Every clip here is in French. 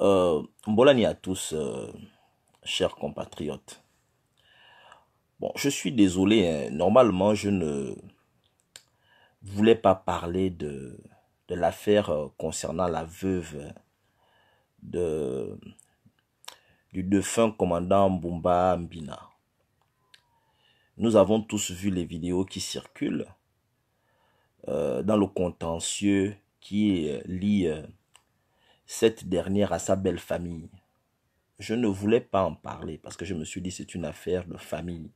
Euh, à tous, euh, chers compatriotes. Bon, je suis désolé, hein. normalement je ne voulais pas parler de, l'affaire euh, concernant la veuve de, du défunt commandant Mbumba Mbina. Nous avons tous vu les vidéos qui circulent euh, dans le contentieux qui lie cette dernière à sa belle famille. Je ne voulais pas en parler parce que je me suis dit c'est une affaire de famille.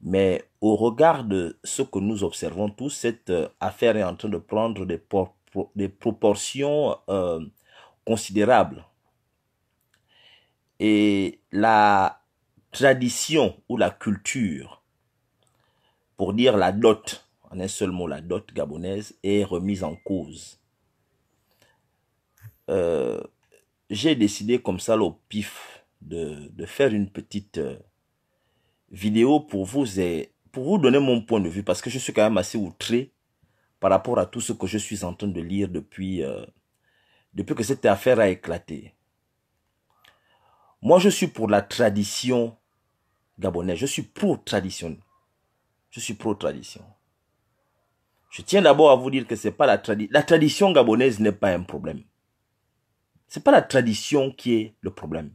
Mais au regard de ce que nous observons tous, cette euh, affaire est en train de prendre des, por- pro- des proportions euh, considérables. Et la tradition ou la culture, pour dire la dot, en un seul mot, la dot gabonaise, est remise en cause. Euh, J'ai décidé comme ça, au pif, de, de faire une petite euh, vidéo pour vous, et, pour vous donner mon point de vue, parce que je suis quand même assez outré par rapport à tout ce que je suis en train de lire depuis, euh, depuis que cette affaire a éclaté. Moi, je suis pour la tradition gabonaise. Je suis pro-tradition. Je suis pro-tradition. Je tiens d'abord à vous dire que c'est pas. La tradition gabonaise n'est pas un problème. C'est pas la tradition qui est le problème.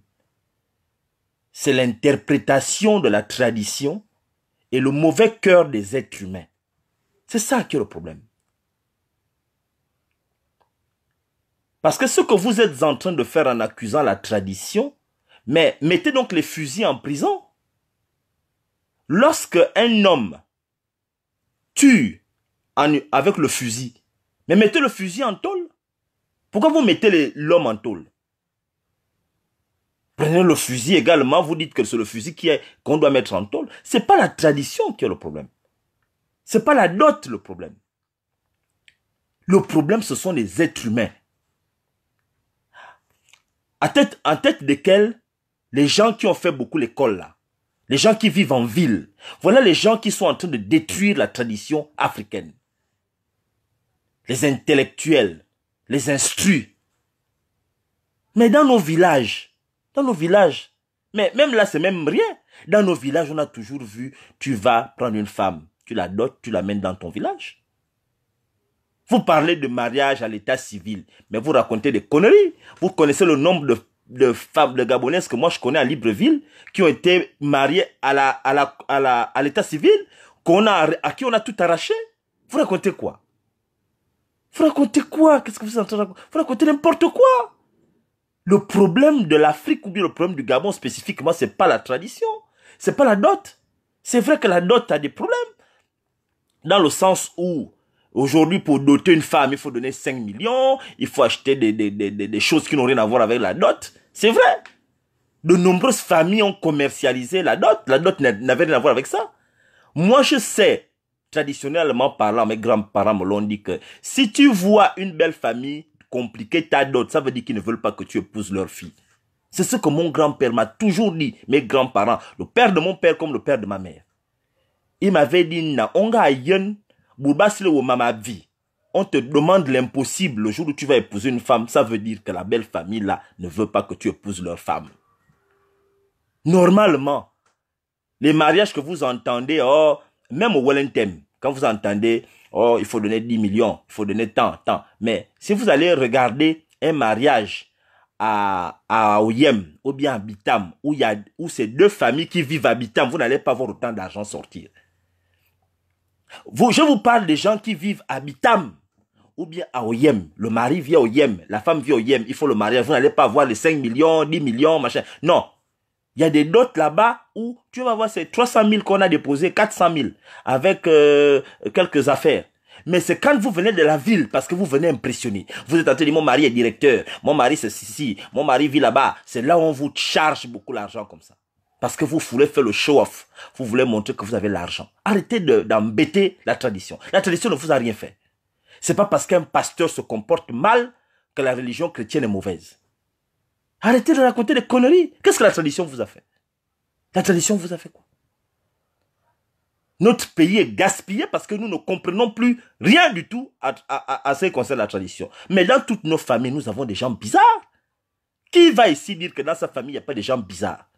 C'est l'interprétation de la tradition et le mauvais cœur des êtres humains. C'est ça qui est le problème. Parce que ce que vous êtes en train de faire en accusant la tradition, mais mettez donc les fusils en prison. Lorsque un homme tue avec le fusil, mais mettez le fusil en tôle. Pourquoi vous mettez l'homme en tôle? Prenez le fusil également, vous dites que c'est le fusil qu'on doit mettre en tôle. C'est pas la tradition qui est le problème. C'est pas la dot le problème. Le problème, ce sont les êtres humains. À tête, en tête desquels les gens qui ont fait beaucoup l'école là, les gens qui vivent en ville, voilà les gens qui sont en train de détruire la tradition africaine. Les intellectuels, les instruits. Mais dans nos villages, dans nos villages, mais même là c'est même rien. Dans nos villages, on a toujours vu, tu vas prendre une femme, tu la dotes, tu l'amènes dans ton village. Vous parlez de mariage à l'état civil, mais vous racontez des conneries. Vous connaissez le nombre de, femmes, de Gabonaises que moi je connais à Libreville, qui ont été mariées à l'état civil, à qui on a tout arraché. Vous racontez quoi? Vous racontez quoi? Qu'est-ce que vous êtes en train de raconter? Vous racontez n'importe quoi. Le problème de l'Afrique ou bien le problème du Gabon spécifiquement, c'est pas la tradition. C'est pas la dot. C'est vrai que la dot a des problèmes. Dans le sens où, aujourd'hui, pour doter une femme, il faut donner 5 millions, il faut acheter des, des, des, des, choses qui n'ont rien à voir avec la dot. C'est vrai. De nombreuses familles ont commercialisé la dot. La dot n'a- n'avait rien à voir avec ça. Moi, je sais, traditionnellement parlant, mes grands-parents me l'ont dit que si tu vois une belle famille compliquer ta dot, ça veut dire qu'ils ne veulent pas que tu épouses leur fille. C'est ce que mon grand-père m'a toujours dit, mes grands-parents, le père de mon père comme le père de ma mère. Il m'avait dit, na, vie. On te demande l'impossible le jour où tu vas épouser une femme, ça veut dire que la belle famille là ne veut pas que tu épouses leur femme. Normalement, les mariages que vous entendez, oh, même au Wellington, quand vous entendez, oh, il faut donner 10 millions, il faut donner tant, tant. Mais si vous allez regarder un mariage à, Oyem ou bien à Bitam, où, il où c'est deux familles qui vivent à Bitam, vous n'allez pas voir autant d'argent sortir. Je vous parle des gens qui vivent à Bitam ou bien à Oyem. Le mari vit à Oyem, la femme vit à Oyem, il faut le mariage. Vous n'allez pas voir les 5 millions, 10 millions, machin. Non. Il y a des dots là-bas où tu vas voir ces 300 000 qu'on a déposé, 400 000, avec euh, quelques affaires. Mais c'est quand vous venez de la ville, parce que vous venez impressionner. Vous êtes en train de dire, mon mari est directeur, mon mari c'est ici, mon mari vit là-bas. C'est là où on vous charge beaucoup l'argent comme ça. Parce que vous voulez faire le show-off. Vous voulez montrer que vous avez l'argent. Arrêtez de- d'embêter la tradition. La tradition ne vous a rien fait. C'est pas parce qu'un pasteur se comporte mal que la religion chrétienne est mauvaise. Arrêtez de raconter des conneries. Qu'est-ce que la tradition vous a fait? La tradition vous a fait quoi? Notre pays est gaspillé parce que nous ne comprenons plus rien du tout à, ce qui concerne la tradition. Mais dans toutes nos familles, nous avons des gens bizarres. Qui va ici dire que dans sa famille, il n'y a pas de gens bizarres?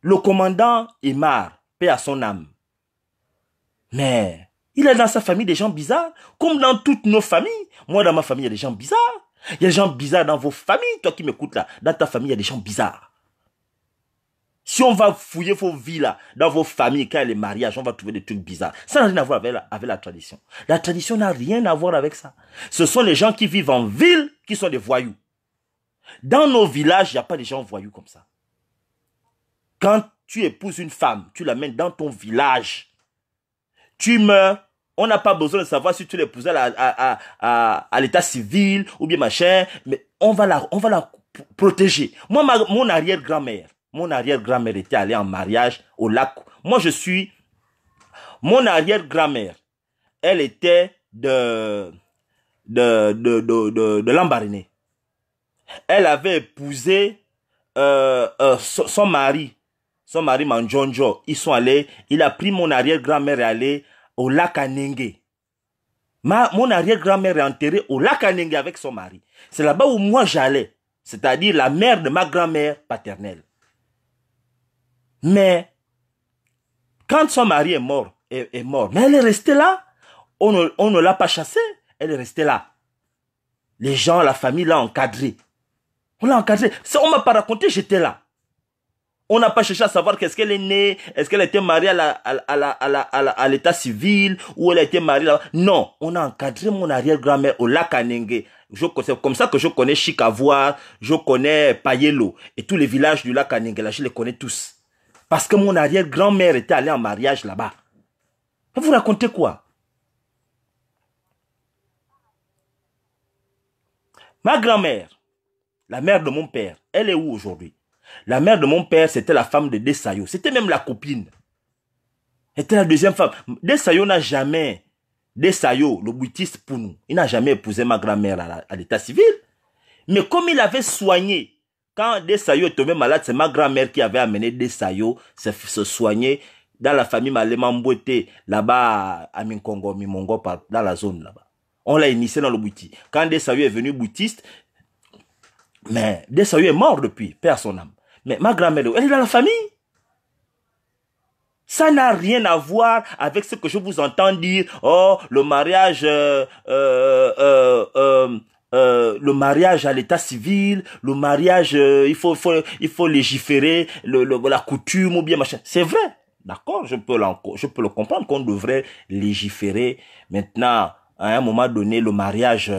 Le commandant Emar, paix à son âme. Mais il a dans sa famille des gens bizarres, comme dans toutes nos familles. Moi, dans ma famille, il y a des gens bizarres. Il y a des gens bizarres dans vos familles. Toi qui m'écoutes là, dans ta famille, il y a des gens bizarres. Si on va fouiller vos vies là, dans vos familles, quand il y a les mariages, on va trouver des trucs bizarres. Ça n'a rien à voir avec la, avec la tradition. La tradition n'a rien à voir avec ça. Ce sont les gens qui vivent en ville qui sont des voyous. Dans nos villages, il n'y a pas de gens voyous comme ça. Quand tu épouses une femme, tu l'amènes dans ton village. Tu meurs, on n'a pas besoin de savoir si tu l'épousais à, à, l'état civil ou bien machin, mais on va la, on va la protéger. Moi, mon arrière-grand-mère, mon arrière-grand-mère était allée en mariage au lac. Moi, je suis... Mon arrière-grand-mère, elle était de, de, de, de, de, Elle avait épousé euh, euh, son, mari, son mari Manjonjo. Ils sont allés, il a pris mon arrière-grand-mère et allé au lac Anenge. Ma, mon arrière-grand-mère est enterrée au lac Anenge avec son mari. C'est là-bas où moi j'allais, c'est-à-dire la mère de ma grand-mère paternelle. Mais quand son mari est mort, est, mort, elle est restée là. On ne, l'a pas chassée, elle est restée là. Les gens, la famille l'a encadrée. On l'a encadrée. On m'a pas raconté, j'étais là. On n'a pas cherché à savoir qu'est-ce qu'elle est née, est-ce qu'elle a été mariée à la, à la, à la, à l'état civil, ou elle a été mariée là. Non, on a encadré mon arrière-grand-mère au lac Anenge. C'est comme ça que je connais Chikavoire, je connais Payelo, et tous les villages du lac Anenge, là, je les connais tous. Parce que mon arrière-grand-mère était allée en mariage là-bas. Vous racontez quoi? Ma grand-mère, la mère de mon père, elle est où aujourd'hui? La mère de mon père, c'était la femme de Desayo. C'était même la copine. Elle était la deuxième femme. Desayo n'a jamais, Desayo, le boutiste pour nous, il n'a jamais épousé ma grand-mère à l'état civil. Mais comme il avait soigné quand Desayo est tombé malade, c'est ma grand-mère qui avait amené Desayo se, soigner dans la famille Malema Mbouete, là-bas à Minkongo, Mimongo, dans la zone là-bas. On l'a initié dans le bouti. Quand Desayo est venu boutiste, mais Desayo est mort depuis, père son âme. Mais ma grand-mère, elle est dans la famille. Ça n'a rien à voir avec ce que je vous entends dire. Oh, le mariage euh, euh, euh, le mariage à l'état civil, le mariage, il faut, légiférer, la coutume ou bien machin. C'est vrai, d'accord, je peux le comprendre qu'on devrait légiférer. Maintenant, à un moment donné, le mariage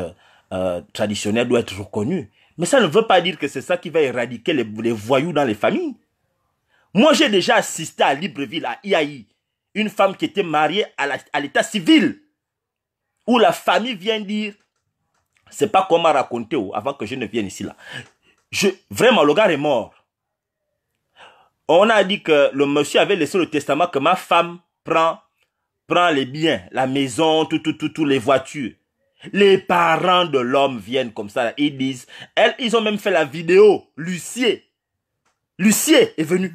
traditionnel doit être reconnu. Mais ça ne veut pas dire que c'est ça qui va éradiquer les, voyous dans les familles. Moi, j'ai déjà assisté à Libreville, à IAI, une femme qui était mariée à l'état civil, où la famille vient dire c'est pas comme m'a raconté oh, avant que je ne vienne ici là. Vraiment, le gars est mort. On a dit que le monsieur avait laissé le testament que ma femme prend, prend les biens, la maison, tout, tout, tout, tout, les voitures. Les parents de l'homme viennent comme ça, ils disent, ils ont même fait la vidéo, Lucier. Lucier est venu.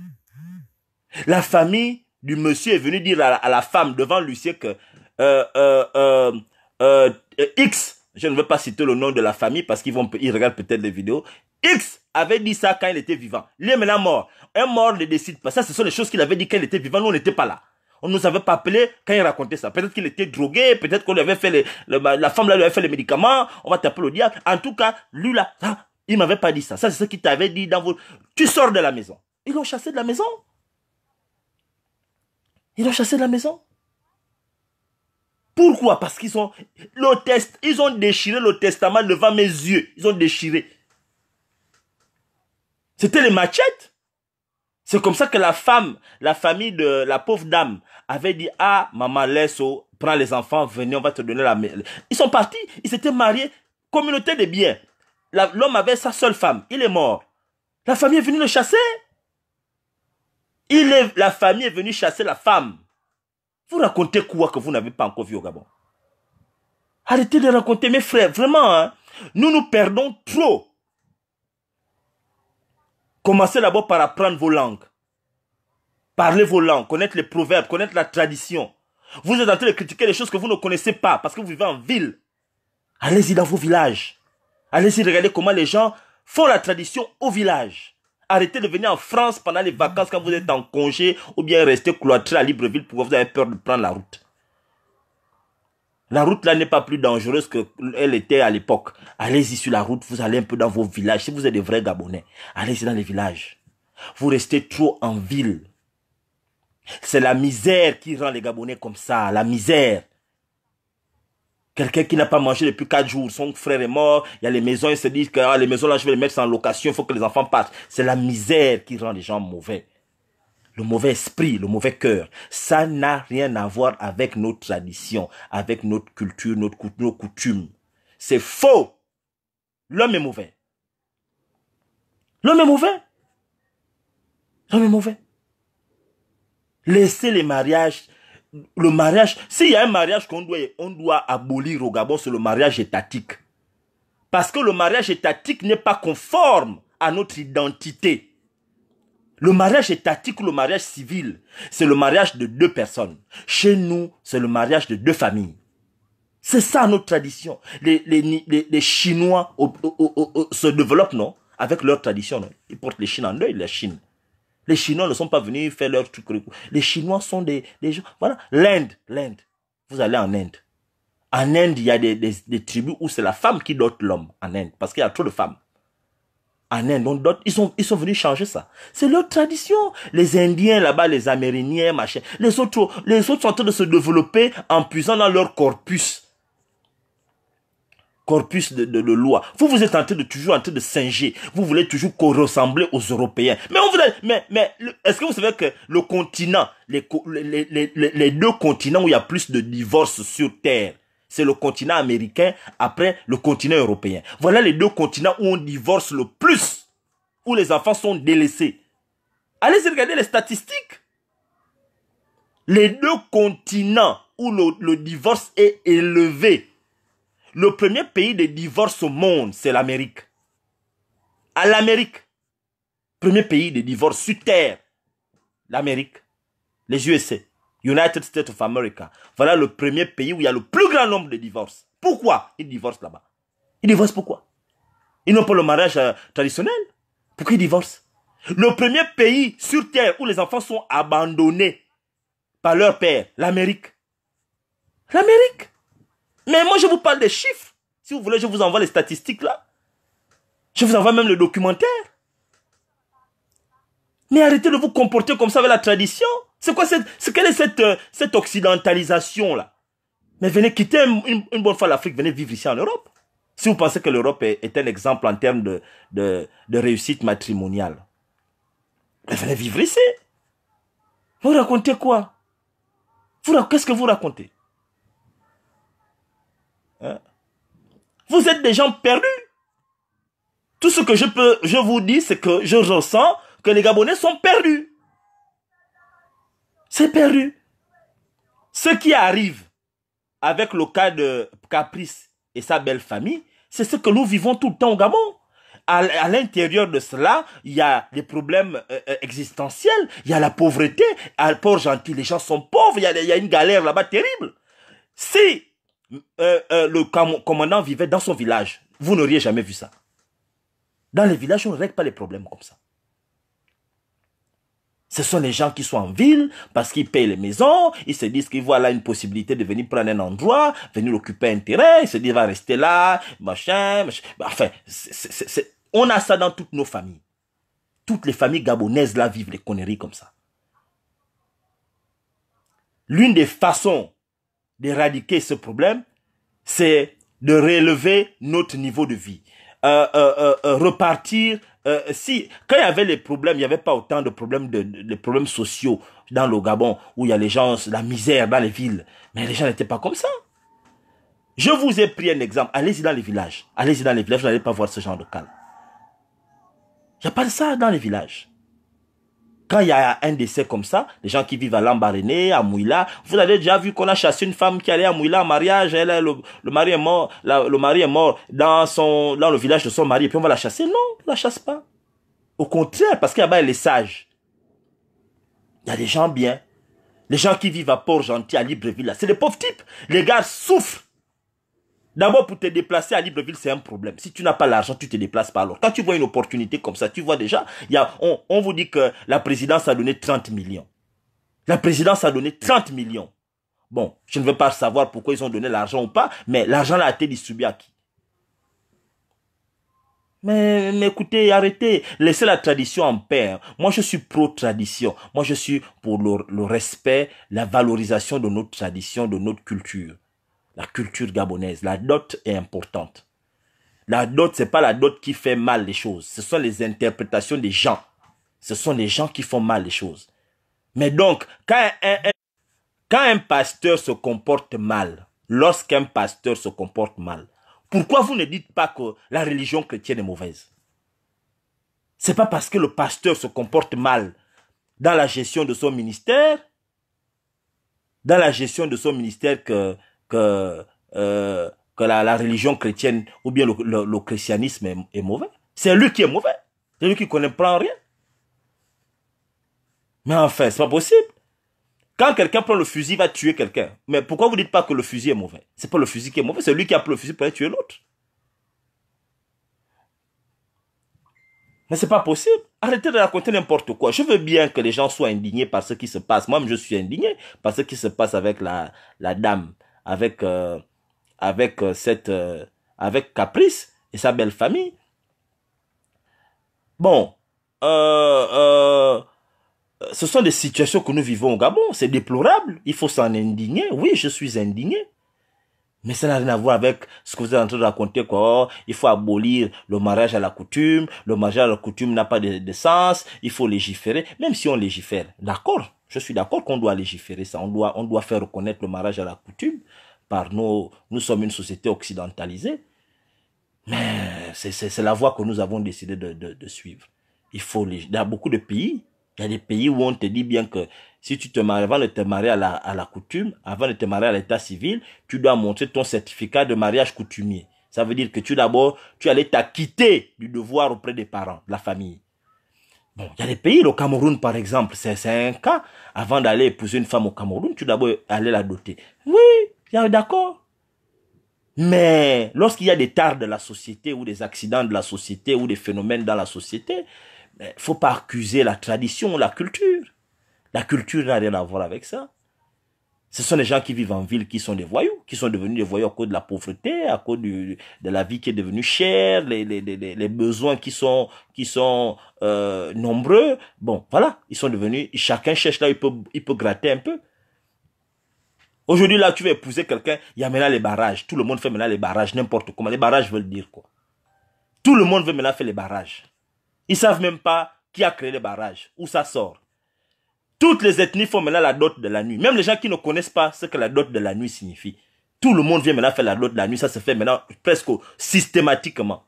La famille du monsieur est venue dire à la, femme devant Lucier que euh, euh, euh, X je ne veux pas citer le nom de la famille parce qu'ils vont, regardent peut-être les vidéos. X avait dit ça quand il était vivant. Il est maintenant mort. Un mort ne décide pas. Ça, ce sont les choses qu'il avait dit quand il était vivant. Nous, on n'était pas là. On ne nous avait pas appelé quand il racontait ça. Peut-être qu'il était drogué, peut-être qu'on lui avait fait les, la femme là lui avait fait les médicaments. On va taper le diable. En tout cas, lui là, ça, il m'avait pas dit ça. Ça, c'est ce qu'il t'avait dit dans vos, tu sors de la maison. Ils l'ont chassé de la maison. Ils l'ont chassé de la maison. Pourquoi? Parce qu'ils ont le test, ils ont déchiré le testament devant mes yeux. Ils ont déchiré. C'était les machettes. C'est comme ça que la femme, la famille de la pauvre dame avait dit ah maman laisse prends les enfants venez on va te donner la ils sont partis ils s'étaient mariés communauté de biens. L'homme avait sa seule femme il est mort. La famille est venue le chasser. Il est la famille est venue chasser la femme. Vous racontez quoi que vous n'avez pas encore vu au Gabon? Arrêtez de raconter, mes frères, vraiment, hein. nous nous perdons trop. Commencez d'abord par apprendre vos langues. Parlez vos langues, connaître les proverbes, connaître la tradition. Vous êtes en train de critiquer les choses que vous ne connaissez pas parce que vous vivez en ville. Allez-y dans vos villages. Allez-y regarder comment les gens font la tradition au village. Arrêtez de venir en France pendant les vacances quand vous êtes en congé ou bien rester cloîtré à Libreville pour vous avez peur de prendre la route. La route là n'est pas plus dangereuse qu'elle était à l'époque. Allez-y sur la route, vous allez un peu dans vos villages. Si vous êtes des vrais Gabonais, allez-y dans les villages. Vous restez trop en ville. C'est la misère qui rend les Gabonais comme ça, la misère. Quelqu'un qui n'a pas mangé depuis quatre jours, son frère est mort, il y a les maisons, il se dit que ah, les maisons là, je vais les mettre en location, il faut que les enfants partent. C'est la misère qui rend les gens mauvais. Le mauvais esprit, le mauvais cœur, ça n'a rien à voir avec nos traditions, avec notre culture, notre, nos coutumes. C'est faux. L'homme est mauvais. L'homme est mauvais. L'homme est mauvais. Laissez les mariages le mariage, s'il y a un mariage qu'on doit, on doit abolir au Gabon, c'est le mariage étatique. Parce que le mariage étatique n'est pas conforme à notre identité. Le mariage étatique ou le mariage civil, c'est le mariage de deux personnes. Chez nous, c'est le mariage de deux familles. C'est ça notre tradition. Les, les, Chinois se développent, non? Avec leur tradition, non? Ils portent les Chines en deuil, la Chine. Les Chinois ne sont pas venus faire leur truc. Les Chinois sont des, gens. Voilà. L'Inde, l'Inde. Vous allez en Inde. En Inde, il y a des, des, tribus où c'est la femme qui dote l'homme. En Inde. Parce qu'il y a trop de femmes. En Inde, ils, sont, venus changer ça. C'est leur tradition. Les Indiens là-bas, les Amérindiens, machin. Les autres, les autres sont en train de se développer en puisant dans leur corpus corpus de, de, loi. Vous, vous êtes en train de toujours en train de singer. Vous voulez toujours ressembler aux Européens. Mais on vous mais, mais, est-ce que vous savez que le continent, les, deux continents où il y a plus de divorces sur Terre, c'est le continent américain après le continent européen. Voilà les deux continents où on divorce le plus, où les enfants sont délaissés. Allez regarder les statistiques. Les deux continents où le, le divorce est élevé le premier pays de divorce au monde, c'est l'Amérique. À l'Amérique. Premier pays de divorce sur Terre. L'Amérique. Les USA. United States of America. Voilà le premier pays où il y a le plus grand nombre de divorces. Pourquoi ils divorcent là-bas? Ils divorcent pourquoi? Ils n'ont pas le mariage euh, traditionnel? Pourquoi ils divorcent? Le premier pays sur Terre où les enfants sont abandonnés par leur père, l'Amérique. L'Amérique? Mais moi, je vous parle des chiffres. Si vous voulez, je vous envoie les statistiques là. Je vous envoie même le documentaire. Mais arrêtez de vous comporter comme ça avec la tradition. C'est quoi cette, quelle est cette, euh, cette occidentalisation là? Mais venez quitter une, bonne fois l'Afrique, venez vivre ici en Europe. Si vous pensez que l'Europe est, un exemple en termes de, de, réussite matrimoniale, venez vivre ici. Vous racontez quoi? Qu'est-ce que vous racontez? Hein? Vous êtes des gens perdus. Tout ce que je peux, je vous dis, c'est que je ressens que les Gabonais sont perdus. C'est perdu. Ce qui arrive avec le cas de Caprice et sa belle famille, c'est ce que nous vivons tout le temps au Gabon. À, l'intérieur de cela, il y a des problèmes euh, euh, existentiels, il y a la pauvreté. À Port-Gentil, les gens sont pauvres, il y a, une galère là-bas terrible. Si euh, le commandant vivait dans son village. Vous n'auriez jamais vu ça. Dans les villages, on ne règle pas les problèmes comme ça. Ce sont les gens qui sont en ville parce qu'ils payent les maisons, ils se disent qu'ils voient là une possibilité de venir prendre un endroit, venir occuper un terrain, ils se disent va rester là, machin, machin. Bah, enfin, on a ça dans toutes nos familles. Toutes les familles gabonaises là vivent les conneries comme ça. L'une des façons d'éradiquer ce problème, c'est de relever notre niveau de vie. Euh, euh, euh, repartir. Si quand il y avait les problèmes, il n'y avait pas autant de problèmes de, problèmes sociaux dans le Gabon où il y a les gens, la misère dans les villes, mais les gens n'étaient pas comme ça. Je vous ai pris un exemple. Allez-y dans les villages. Allez-y dans les villages, vous n'allez pas voir ce genre de cas. Il n'y a pas de ça dans les villages. Quand il y a un décès comme ça, les gens qui vivent à Lambaréné, à Mouila, vous avez déjà vu qu'on a chassé une femme qui allait à Mouila en mariage, elle, le, mari est mort, le mari est mort dans son, dans le village de son mari, et puis on va la chasser. Non, on la chasse pas. Au contraire, parce qu'il a elle est sage. Il y a des gens bien. Les gens qui vivent à Port-Gentil, à Libreville, c'est des pauvres types. Les gars souffrent. D'abord, pour te déplacer à Libreville, c'est un problème. Si tu n'as pas l'argent, tu te déplaces pas alors. Quand tu vois une opportunité comme ça, tu vois déjà, y a, on, vous dit que la présidence a donné 30 millions. La présidence a donné 30 millions. Bon, je ne veux pas savoir pourquoi ils ont donné l'argent ou pas, mais l'argent a été distribué à qui? Mais, écoutez, arrêtez, laissez la tradition en paix. Moi, je suis pro-tradition. Moi, je suis pour le, le, respect, la valorisation de notre tradition, de notre culture la culture gabonaise. La dot est importante. La dot, c'est pas la dot qui fait mal les choses. Ce sont les interprétations des gens. Ce sont les gens qui font mal les choses. Mais donc, quand un, quand un pasteur se comporte mal, lorsqu'un pasteur se comporte mal, pourquoi vous ne dites pas que la religion chrétienne est mauvaise? C'est pas parce que le pasteur se comporte mal dans la gestion de son ministère, dans la gestion de son ministère que que, euh, que la, religion chrétienne ou bien le, christianisme est, mauvais. C'est lui qui est mauvais. C'est lui qui ne pas rien. Mais enfin, c'est pas possible. Quand quelqu'un prend le fusil, il va tuer quelqu'un. Mais pourquoi vous dites pas que le fusil est mauvais? C'est pas le fusil qui est mauvais, c'est lui qui a pris le fusil pour aller tuer l'autre. Mais c'est pas possible. Arrêtez de raconter n'importe quoi. Je veux bien que les gens soient indignés par ce qui se passe. Moi, je suis indigné par ce qui se passe avec la, la dame avec, euh, avec euh, cette, euh, avec Caprice et sa belle famille. Bon, ce sont des situations que nous vivons au Gabon. C'est déplorable. Il faut s'en indigner. Oui, je suis indigné. Mais ça n'a rien à voir avec ce que vous êtes en train de raconter, quoi. Il faut abolir le mariage à la coutume. Le mariage à la coutume n'a pas de, sens. Il faut légiférer. Même si on légifère. D'accord. Je suis d'accord qu'on doit légiférer ça. On doit, on doit faire reconnaître le mariage à la coutume par nos, nous sommes une société occidentalisée. Mais c'est la voie que nous avons décidé de, de, de suivre. Il faut, dans beaucoup de pays, il y a des pays où on te dit bien que si tu te maries, avant de te marier à la, à la coutume, avant de te marier à l'état civil, tu dois montrer ton certificat de mariage coutumier. Ça veut dire que tu d'abord, tu allais t'acquitter du devoir auprès des parents, de la famille. Bon, il y a des pays, le Cameroun par exemple, c'est un cas. Avant d'aller épouser une femme au Cameroun, tu d'abord aller la doter. Oui, d'accord. Mais lorsqu'il y a des tares de la société ou des accidents de la société ou des phénomènes dans la société, il faut pas accuser la tradition, la culture. La culture n'a rien à voir avec ça. Ce sont les gens qui vivent en ville qui sont des voyous, qui sont devenus des voyous à cause de la pauvreté, à cause de la vie qui est devenue chère, les, besoins qui sont, euh, nombreux. Bon, voilà, ils sont devenus, chacun cherche là, il peut, gratter un peu. Aujourd'hui, là, tu vas épouser quelqu'un, il y a maintenant les barrages. Tout le monde fait maintenant les barrages, n'importe comment. Les barrages veulent dire quoi? Tout le monde veut maintenant faire les barrages. Ils savent même pas qui a créé les barrages, où ça sort? Toutes les ethnies font maintenant la dot de la nuit. Même les gens qui ne connaissent pas ce que la dot de la nuit signifie. Tout le monde vient maintenant faire la dot de la nuit. Ça se fait maintenant presque systématiquement.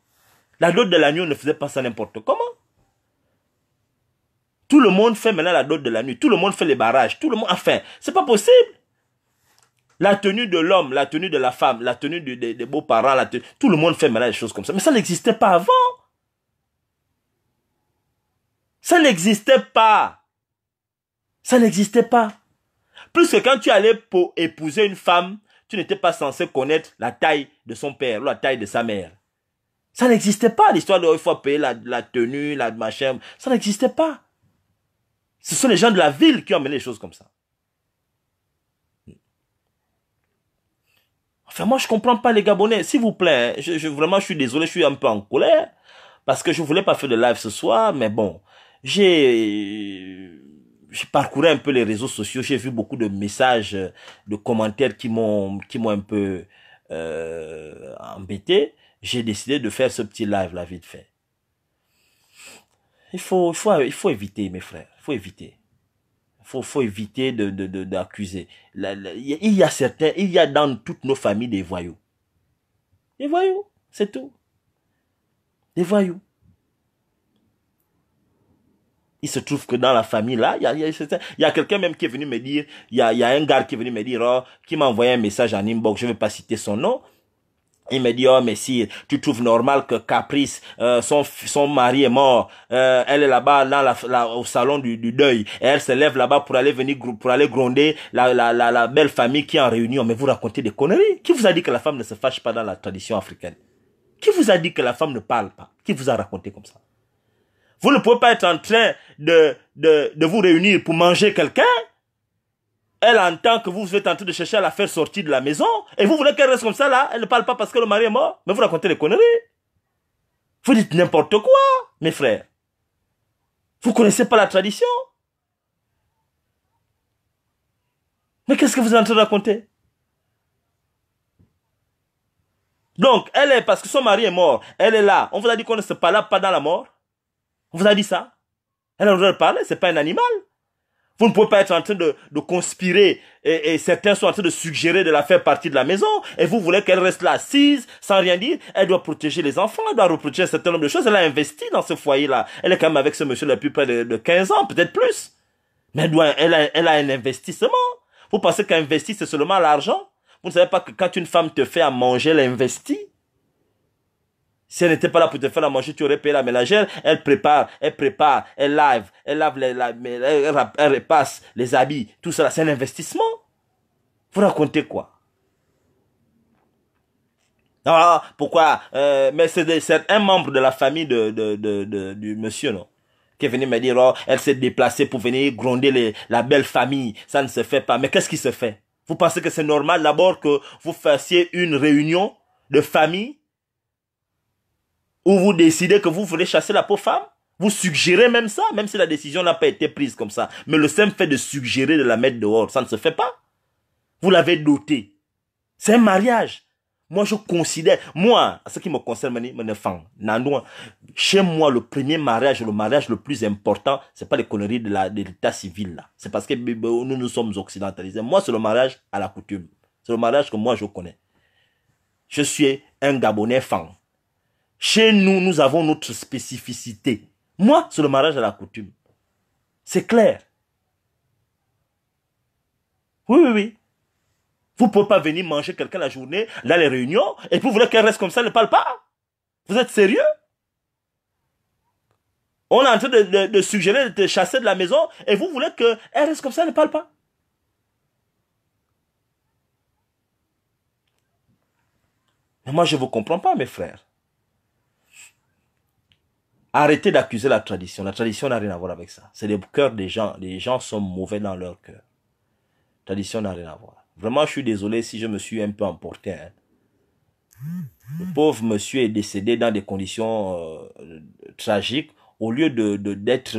La dot de la nuit, on ne faisait pas ça n'importe comment. Tout le monde fait maintenant la dot de la nuit. Tout le monde fait les barrages. Tout le monde, enfin, c'est pas possible. La tenue de l'homme, la tenue de la femme, la tenue des de, de beaux-parents, tout le monde fait maintenant des choses comme ça. Mais ça n'existait pas avant. Ça n'existait pas. Ça n'existait pas. Plus que quand tu allais pour épouser une femme, tu n'étais pas censé connaître la taille de son père ou la taille de sa mère. Ça n'existait pas, l'histoire de il faut payer la, tenue, la machin. Ça n'existait pas. Ce sont les gens de la ville qui ont mené les choses comme ça. Enfin, moi, je comprends pas les Gabonais. S'il vous plaît, hein, je, je, vraiment, je suis désolé, je suis un peu en colère. Parce que je voulais pas faire de live ce soir, mais bon. J'ai, j'ai parcouru un peu les réseaux sociaux, j'ai vu beaucoup de messages, de commentaires qui m'ont, qui m'ont un peu, euh, embêté. J'ai décidé de faire ce petit live là vite fait. Il faut, il faut, il faut éviter, mes frères. Il faut éviter faut, faut éviter de, de, d'accuser. il y a certains, il y a dans toutes nos familles des voyous. Des voyous, c'est tout. Des voyous. Il se trouve que dans la famille là, il y a, il y a, quelqu'un même qui est venu me dire, il y a, y a un gars qui est venu me dire, oh, qui m'a envoyé un message en inbox, je ne vais pas citer son nom. Il me dit, oh, mais si tu trouves normal que Caprice, euh, son, son mari est mort, euh, elle est là-bas, dans la, au salon du, du deuil, et elle se lève là-bas pour aller venir, pour aller gronder la, la, la belle famille qui est en réunion. Mais vous racontez des conneries. Qui vous a dit que la femme ne se fâche pas dans la tradition africaine? Qui vous a dit que la femme ne parle pas? Qui vous a raconté comme ça? Vous ne pouvez pas être en train de, de, vous réunir pour manger quelqu'un elle entend que vous êtes en train de chercher à la faire sortir de la maison, et vous voulez qu'elle reste comme ça là, elle ne parle pas parce que le mari est mort, mais vous racontez des conneries. Vous dites n'importe quoi, mes frères. Vous connaissez pas la tradition. Mais qu'est-ce que vous êtes en train de raconter? Donc, elle est, parce que son mari est mort, elle est là. On vous a dit qu'on ne se parle pas dans la mort. On vous a dit ça? Droit de parler, c'est pas un animal. Vous ne pouvez pas être en train de, de conspirer et, et, certains sont en train de suggérer de la faire partie de la maison et vous voulez qu'elle reste là assise sans rien dire. Elle doit protéger les enfants, elle doit protéger un certain nombre de choses. Elle a investi dans ce foyer-là. Elle est quand même avec ce monsieur depuis près de, de 15 ans, peut-être plus. Mais elle, doit, elle, a, elle a un investissement. Vous pensez qu'investir, c'est seulement l'argent? Vous ne savez pas que quand une femme te fait à manger, elle investit? Si elle n'était pas là pour te faire la manger, tu aurais payé la ménagère. Elle prépare, elle prépare, elle lave, elle lave les, elle, repasse les habits. Tout cela, c'est un investissement. Vous racontez quoi? Ah, pourquoi euh, Mais c'est un membre de la famille de, de, de, du monsieur, non? Qui est venu me dire, oh, elle s'est déplacée pour venir gronder la belle famille. Ça ne se fait pas. Mais qu'est-ce qui se fait? Vous pensez que c'est normal d'abord que vous fassiez une réunion de famille? Ou vous décidez que vous voulez chasser la pauvre femme? Vous suggérez même ça, même si la décision n'a pas été prise comme ça. Mais le simple fait de suggérer de la mettre dehors, ça ne se fait pas. Vous l'avez doté. C'est un mariage. Moi, je considère, moi, ce qui me concerne, chez moi, le premier mariage, le mariage le plus important, c'est pas les conneries de l'état civil, là. C'est parce que nous, nous sommes occidentalisés. Moi, c'est le mariage à la coutume. C'est le mariage que moi, je connais. Je suis un Gabonais fan. Chez nous, nous avons notre spécificité. Moi, c'est le mariage à la coutume. C'est clair. Oui, oui, oui. Vous ne pouvez pas venir manger quelqu'un la journée, dans les réunions, et puis vous voulez qu'elle reste comme ça, elle ne parle pas. Vous êtes sérieux? On est en train de, de, suggérer de te chasser de la maison, et vous voulez qu'elle reste comme ça, elle ne parle pas. Mais moi, je ne vous comprends pas, mes frères. Arrêtez d'accuser la tradition. La tradition n'a rien à voir avec ça. C'est le cœur des gens. Les gens sont mauvais dans leur cœur. La tradition n'a rien à voir. Vraiment, je suis désolé si je me suis un peu emporté. Hein. Le pauvre monsieur est décédé dans des conditions euh, tragiques. Au lieu d'être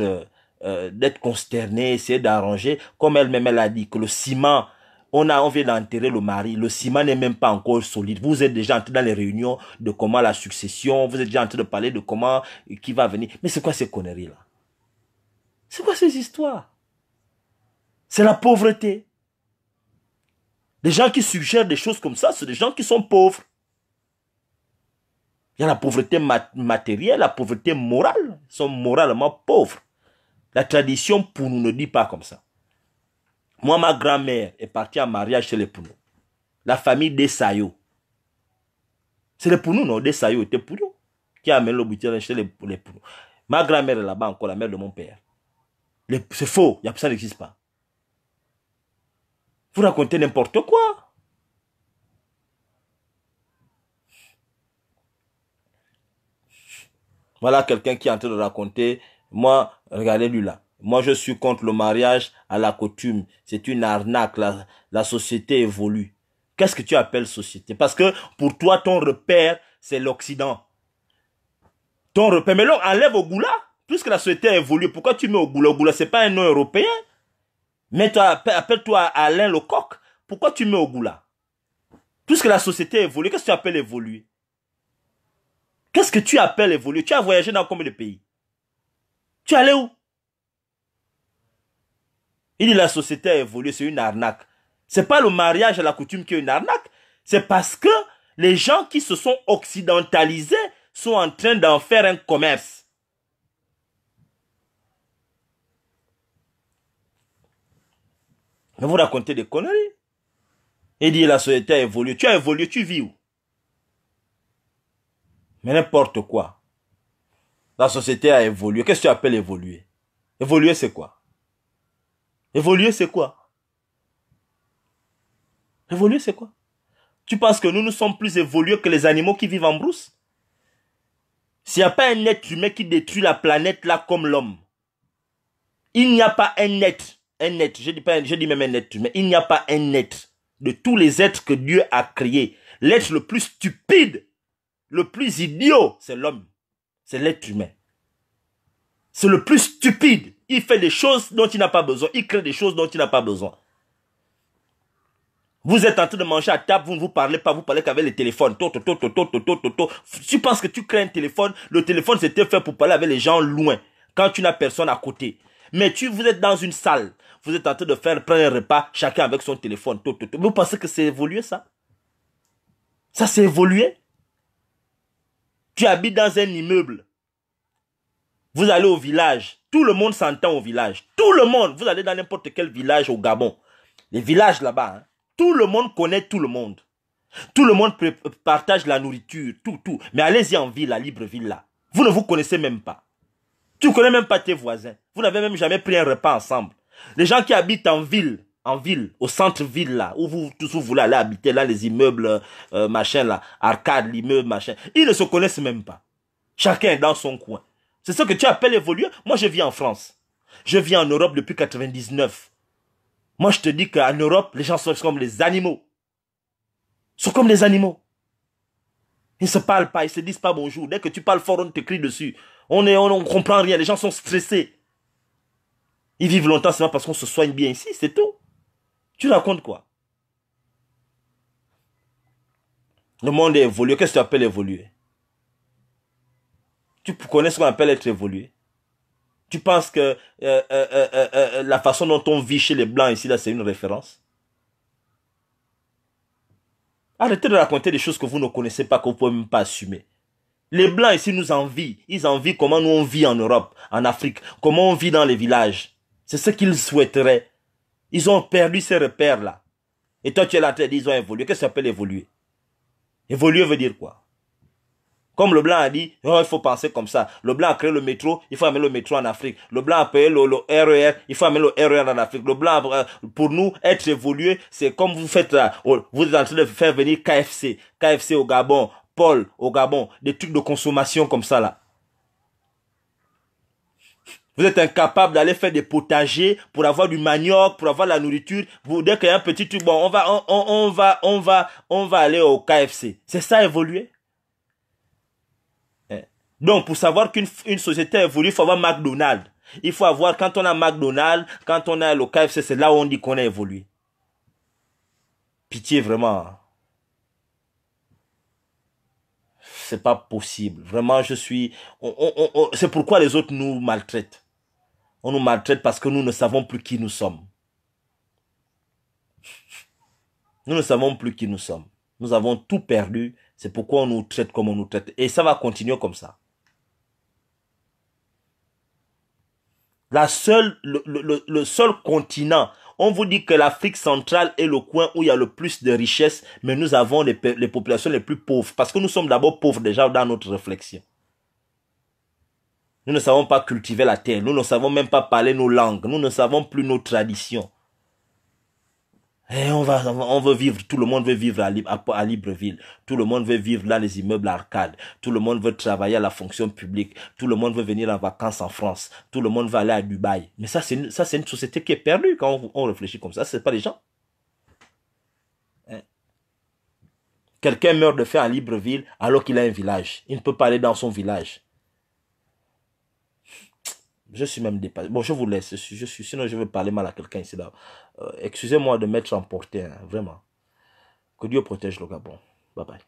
euh, d'être consterné, essayer d'arranger, comme elle-même elle a dit que le ciment on a, vient d'enterrer le mari. Le ciment n'est même pas encore solide. Vous êtes déjà entré dans les réunions de comment la succession. Vous êtes déjà en train de parler de comment, qui va venir. Mais c'est quoi ces conneries-là? C'est quoi ces histoires? C'est la pauvreté. Les gens qui suggèrent des choses comme ça, c'est des gens qui sont pauvres. Il y a la pauvreté matérielle, la pauvreté morale. Ils sont moralement pauvres. La tradition pour nous ne dit pas comme ça. Moi, ma grand-mère est partie en mariage chez les Pounou. La famille des Sayo. C'est les Pounou, non? Des Sayo étaient Pounou. Qui a amené le bouteille chez les, les. Ma grand-mère est là-bas encore, la mère de mon père. C'est faux, ça n'existe pas. Vous racontez n'importe quoi. Voilà quelqu'un qui est en train de raconter. Moi, regardez-lui là. Moi, je suis contre le mariage à la coutume. C'est une arnaque. La, la société évolue. Qu'est-ce que tu appelles société? Parce que pour toi, ton repère, c'est l'Occident. Ton repère. Mais là, enlève au goula. Puisque la société a évolué, pourquoi tu mets au goula? Au goula, c'est pas un nom européen. Mais toi, appelle-toi Alain Lecoq. Pourquoi tu mets au goula? Puisque la société a évolué, qu'est-ce que tu appelles évoluer? Qu'est-ce que tu appelles évoluer? Tu as voyagé dans combien de pays? Tu es allé où? Il dit la société a évolué, c'est une arnaque. C'est pas le mariage à la coutume qui est une arnaque. C'est parce que les gens qui se sont occidentalisés sont en train d'en faire un commerce. Mais vous racontez des conneries. Il dit la société a évolué. Tu as évolué, tu vis où? Mais n'importe quoi. La société a évolué. Qu'est-ce que tu appelles évoluer? Évoluer, c'est quoi? Évoluer, c'est quoi? Évoluer, c'est quoi? Tu penses que nous, nous sommes plus évolués que les animaux qui vivent en brousse? S'il n'y a pas un être humain qui détruit la planète là comme l'homme, il n'y a pas un être, un être, je dis, je dis même un être humain, il n'y a pas un être de tous les êtres que Dieu a créés. L'être le plus stupide, le plus idiot, c'est l'homme. C'est l'être humain. C'est le plus stupide. Il fait des choses dont il n'a pas besoin. Il crée des choses dont il n'a pas besoin. Vous êtes en train de manger à table, vous ne vous parlez pas, vous parlez qu'avec les téléphones. Tu penses que tu crées un téléphone, le téléphone c'était fait pour parler avec les gens loin, quand tu n'as personne à côté. Mais tu, vous êtes dans une salle, vous êtes en train de faire prendre un repas, chacun avec son téléphone. Vous pensez que c'est évolué ça? Ça c'est évolué? Tu habites dans un immeuble. Vous allez au village. Tout le monde s'entend au village. Tout le monde. Vous allez dans n'importe quel village au Gabon. Les villages là-bas. Hein. Tout le monde connaît tout le monde. Tout le monde partage la nourriture, tout, tout. Mais allez-y en ville, à Libreville là. Vous ne vous connaissez même pas. Tu ne connais même pas tes voisins. Vous n'avez même jamais pris un repas ensemble. Les gens qui habitent en ville, en ville, au centre-ville là, où vous tous vous voulez aller habiter là, les immeubles, euh, machin là, arcade, l'immeuble, machin, ils ne se connaissent même pas. Chacun est dans son coin. C'est ce que tu appelles évoluer. Moi, je vis en France. Je vis en Europe depuis 99. Moi, je te dis qu'en Europe, les gens sont comme les animaux. Ils sont comme les animaux. Ils ne se parlent pas, ils se disent pas bonjour. Dès que tu parles fort, on te crie dessus. On on, comprend rien. Les gens sont stressés. Ils vivent longtemps seulement parce qu'on se soigne bien ici, c'est tout. Tu racontes quoi? Le monde est évolué. Qu'est-ce que tu appelles évoluer? Tu connais ce qu'on appelle être évolué Tu penses que euh, euh, euh, la façon dont on vit chez les Blancs ici, là, c'est une référence? Arrêtez de raconter des choses que vous ne connaissez pas, que vous ne pouvez même pas assumer. Les Blancs ici nous envient. Ils envient comment nous on vit en Europe, en Afrique, comment on vit dans les villages. C'est ce qu'ils souhaiteraient. Ils ont perdu ces repères-là. Et toi, tu es là, ils ont évolué. Qu'est-ce que ça s'appelle évoluer? Évoluer veut dire quoi? Comme le blanc a dit, il faut penser comme ça. Le blanc a créé le métro, il faut amener le métro en Afrique. Le blanc a payé le, RER, e il faut amener le RER en Afrique. Le blanc, euh, pour nous, être évolué, c'est comme vous faites là, oh, vous êtes en train de faire venir KFC, KFC au Gabon, Paul au Gabon, des trucs de consommation comme ça là. Vous êtes incapable d'aller faire des potagers pour avoir du manioc, pour avoir la nourriture. Vous, dès qu'il y a un petit truc, bon, on va, on, on, va, on va, on va aller au KFC. C'est ça évoluer? Donc, pour savoir qu'une une société évolue, il faut avoir McDonald's. Il faut avoir, quand on a McDonald's, quand on a le KFC, c'est là où on dit qu'on a évolué. Pitié, vraiment. C'est pas possible. Vraiment, je suis... c'est pourquoi les autres nous maltraitent. On nous maltraite parce que nous ne savons plus qui nous sommes. Nous ne savons plus qui nous sommes. Nous avons tout perdu. C'est pourquoi on nous traite comme on nous traite. Et ça va continuer comme ça. La seule, le, seul continent, on vous dit que l'Afrique centrale est le coin où il y a le plus de richesses, mais nous avons les populations les plus pauvres. Parce que nous sommes d'abord pauvres déjà dans notre réflexion. Nous ne savons pas cultiver la terre. Nous ne savons même pas parler nos langues. Nous ne savons plus nos traditions. Et on va, veut vivre, tout le monde veut vivre à, Libreville. Tout le monde veut vivre dans les immeubles arcades. Tout le monde veut travailler à la fonction publique. Tout le monde veut venir en vacances en France. Tout le monde veut aller à Dubaï. Mais ça, c'est une, société qui est perdue quand on, réfléchit comme ça. C'est pas les gens. Quelqu'un meurt de faim à Libreville alors qu'il a un village. Il ne peut pas aller dans son village. Je suis même dépassé. Bon, je vous laisse. Je suis, sinon, je vais parler mal à quelqu'un ici. là. Euh, excusez-moi de m'être emporté, hein, vraiment. Que Dieu protège le Gabon. Bye bye.